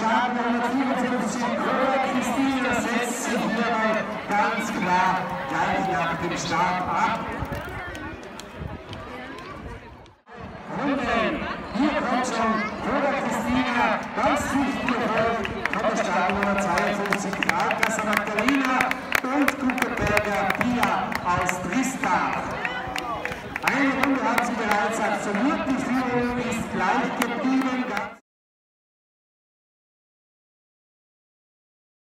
Startnummer 154, Cora Christina, setzt sich hierbei ganz klar gleich nach dem Start ab. Runden. Hier kommt schon Cora Christina, ganz dicht gefolgt von der Startnummer 52, Krakasa Magdalena und Kuckerberger Pia aus Tristach. Eine Runde hat sie bereits absolviert, die Führung.